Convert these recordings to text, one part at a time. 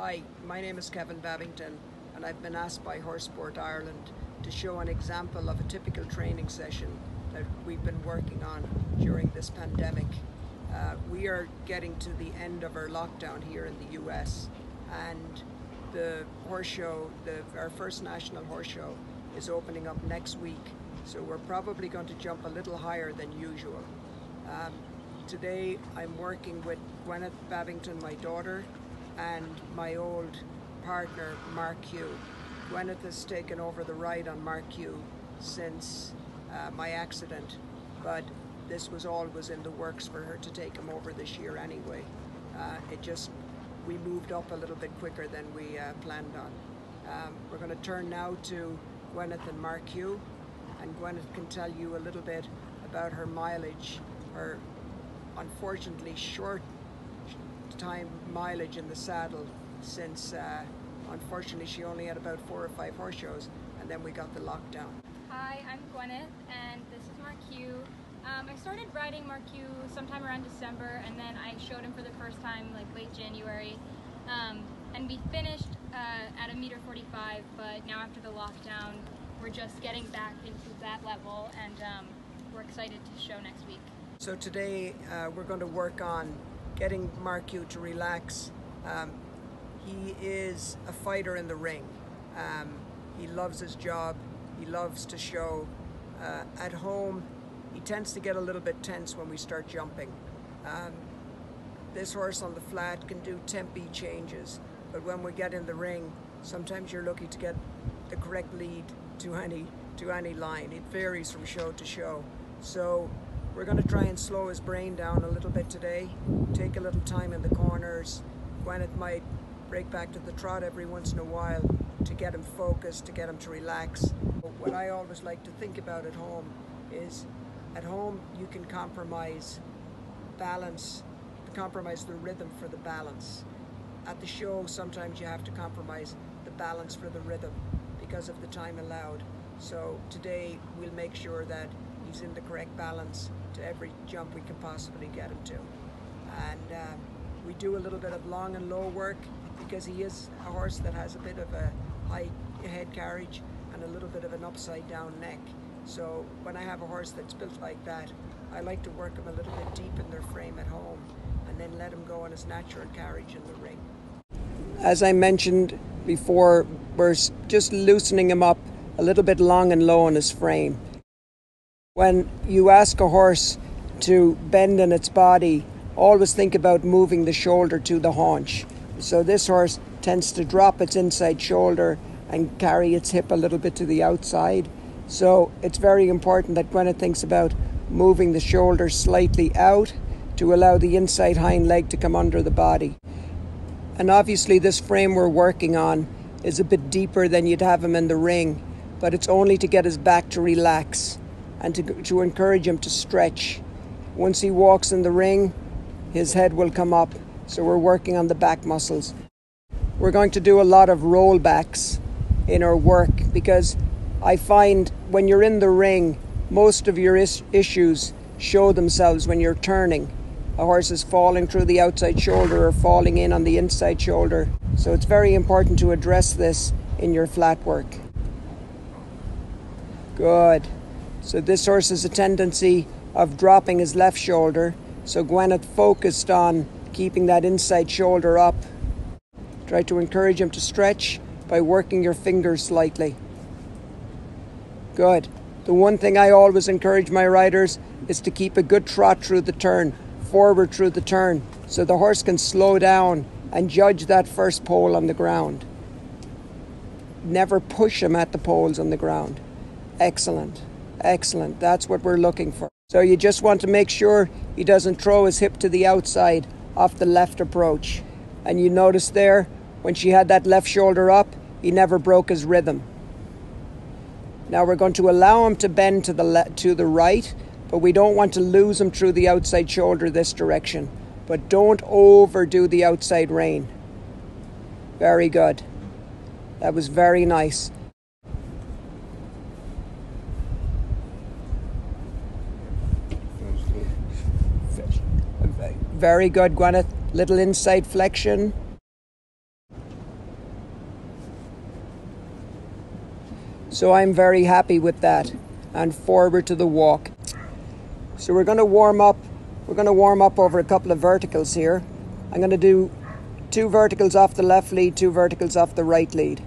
Hi, my name is Kevin Babington and I've been asked by Horse Sport Ireland to show an example of a typical training session that we've been working on during this pandemic. Uh, we are getting to the end of our lockdown here in the US and the horse show, the, our first national horse show is opening up next week so we're probably going to jump a little higher than usual. Um, today I'm working with Gwyneth Babington, my daughter, and my old partner, Mark Q. Gwyneth has taken over the ride on Mark Q since uh, my accident, but this was always in the works for her to take him over this year anyway. Uh, it just, we moved up a little bit quicker than we uh, planned on. Um, we're going to turn now to Gwyneth and Mark Q, and Gwyneth can tell you a little bit about her mileage, her unfortunately short time mileage in the saddle since uh, unfortunately she only had about four or five horse shows and then we got the lockdown. Hi, I'm Gwyneth and this is Mark. Um, I started riding Mark Q sometime around December and then I showed him for the first time like late January. Um, and we finished uh, at a meter 45 but now after the lockdown we're just getting back into that level and um, we're excited to show next week. So today uh, we're going to work on getting Mark Q to relax. Um, he is a fighter in the ring. Um, he loves his job. He loves to show. Uh, at home, he tends to get a little bit tense when we start jumping. Um, this horse on the flat can do tempi changes, but when we get in the ring, sometimes you're lucky to get the correct lead to any to any line. It varies from show to show. So we're going to try and slow his brain down a little bit today, take a little time in the corners. Gwyneth might break back to the trot every once in a while to get him focused, to get him to relax. What I always like to think about at home is at home you can compromise balance, compromise the rhythm for the balance. At the show sometimes you have to compromise the balance for the rhythm because of the time allowed. So today we'll make sure that he's in the correct balance to every jump we can possibly get him to. And um, we do a little bit of long and low work because he is a horse that has a bit of a high head carriage and a little bit of an upside down neck. So when I have a horse that's built like that, I like to work them a little bit deep in their frame at home and then let him go on his natural carriage in the ring. As I mentioned before, we're just loosening him up a little bit long and low in his frame. When you ask a horse to bend in its body, always think about moving the shoulder to the haunch. So this horse tends to drop its inside shoulder and carry its hip a little bit to the outside. So it's very important that Gwyneth thinks about moving the shoulder slightly out to allow the inside hind leg to come under the body. And obviously, this frame we're working on is a bit deeper than you'd have him in the ring, but it's only to get his back to relax and to, to encourage him to stretch. Once he walks in the ring, his head will come up. So we're working on the back muscles. We're going to do a lot of rollbacks in our work because I find when you're in the ring, most of your is- issues show themselves when you're turning. A horse is falling through the outside shoulder or falling in on the inside shoulder. So it's very important to address this in your flat work. Good. So this horse has a tendency of dropping his left shoulder. So Gwyneth focused on keeping that inside shoulder up. Try to encourage him to stretch by working your fingers slightly. Good. The one thing I always encourage my riders is to keep a good trot through the turn, forward through the turn, so the horse can slow down and judge that first pole on the ground. Never push him at the poles on the ground. Excellent. Excellent. That's what we're looking for. So you just want to make sure he doesn't throw his hip to the outside off the left approach. And you notice there, when she had that left shoulder up, he never broke his rhythm. Now we're going to allow him to bend to the le- to the right, but we don't want to lose him through the outside shoulder this direction. But don't overdo the outside rein. Very good. That was very nice. Very good, Gwyneth. Little inside flexion. So I'm very happy with that and forward to the walk. So we're going to warm up. We're going to warm up over a couple of verticals here. I'm going to do two verticals off the left lead, two verticals off the right lead.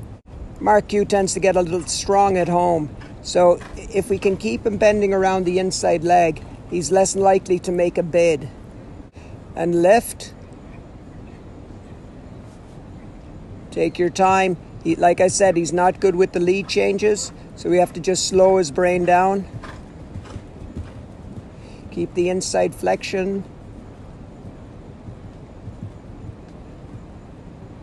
Mark Q tends to get a little strong at home. So if we can keep him bending around the inside leg, he's less likely to make a bid. And lift. Take your time. He, like I said, he's not good with the lead changes, so we have to just slow his brain down. Keep the inside flexion.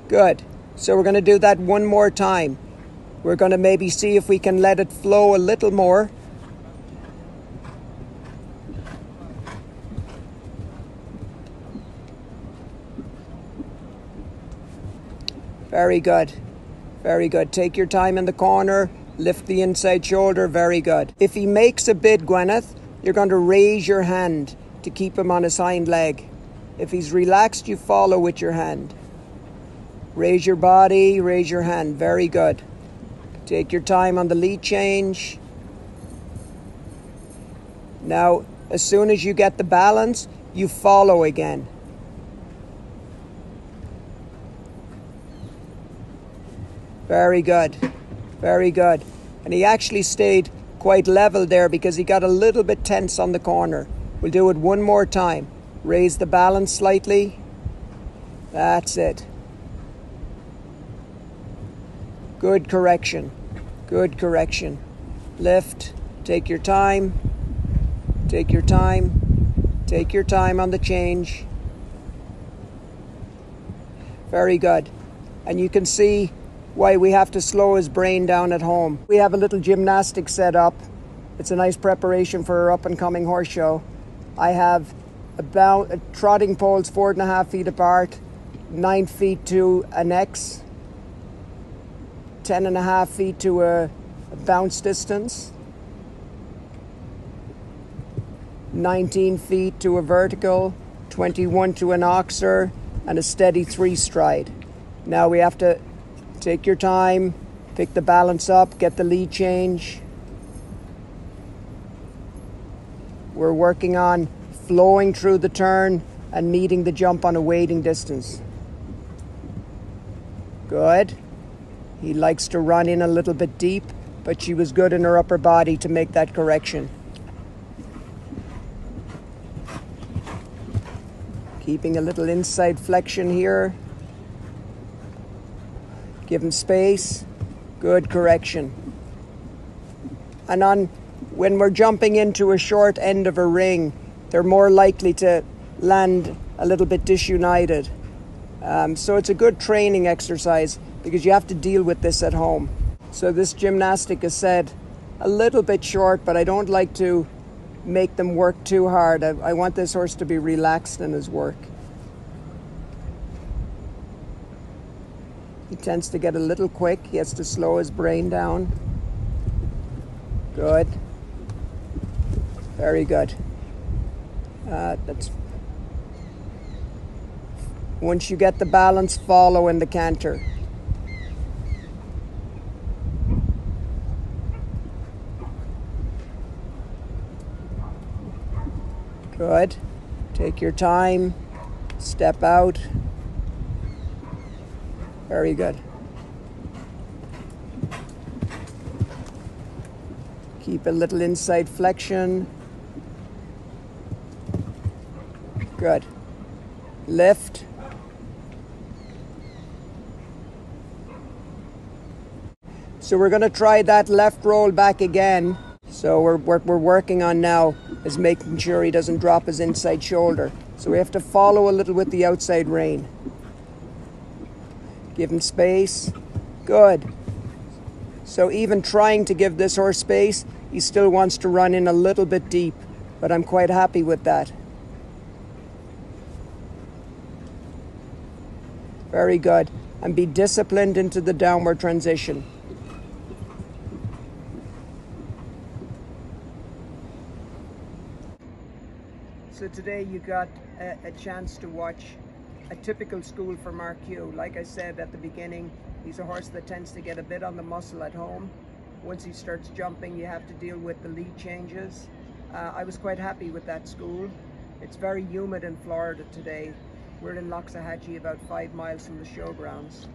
Good. So we're going to do that one more time. We're going to maybe see if we can let it flow a little more. Very good. Very good. Take your time in the corner. Lift the inside shoulder. Very good. If he makes a bid, Gwyneth, you're going to raise your hand to keep him on his hind leg. If he's relaxed, you follow with your hand. Raise your body, raise your hand. Very good. Take your time on the lead change. Now, as soon as you get the balance, you follow again. Very good. Very good. And he actually stayed quite level there because he got a little bit tense on the corner. We'll do it one more time. Raise the balance slightly. That's it. Good correction. Good correction. Lift. Take your time. Take your time. Take your time on the change. Very good. And you can see why we have to slow his brain down at home. We have a little gymnastic set up. It's a nice preparation for our up and coming horse show. I have about uh, trotting poles four and a half feet apart, nine feet to an X, 10 and a half feet to a, a bounce distance, 19 feet to a vertical, 21 to an oxer, and a steady three stride. Now we have to take your time, pick the balance up, get the lead change. We're working on flowing through the turn and meeting the jump on a wading distance. Good. He likes to run in a little bit deep, but she was good in her upper body to make that correction. Keeping a little inside flexion here. Give him space. Good correction. And on when we're jumping into a short end of a ring, they're more likely to land a little bit disunited. Um, so it's a good training exercise because you have to deal with this at home. So this gymnastic is said a little bit short, but I don't like to make them work too hard. I, I want this horse to be relaxed in his work. He tends to get a little quick. He has to slow his brain down. Good. Very good. Uh, that's once you get the balance, follow in the canter. Good. Take your time. Step out. Very good. Keep a little inside flexion. Good. Lift. So we're going to try that left roll back again. So we're, what we're working on now is making sure he doesn't drop his inside shoulder. So we have to follow a little with the outside rein. Give him space. Good. So even trying to give this horse space, he still wants to run in a little bit deep, but I'm quite happy with that. Very good. And be disciplined into the downward transition. So today you got a, a, chance to watch a typical school for Mark Q. Like I said at the beginning, he's a horse that tends to get a bit on the muscle at home. once he starts jumping, you have to deal with the lead changes. Uh, I was quite happy with that school. It's very humid in Florida today. We're in Loxahatchee, about five miles from the showgrounds,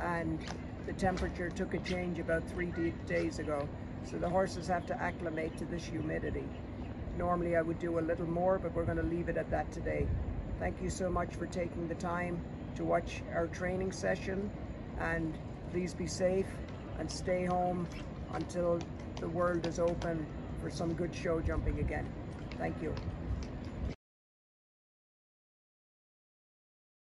and the temperature took a change about three days ago. So the horses have to acclimate to this humidity. Normally I would do a little more, but we're going to leave it at that today. Thank you so much for taking the time to watch our training session, and please be safe and stay home until the world is open for some good show jumping again. Thank you.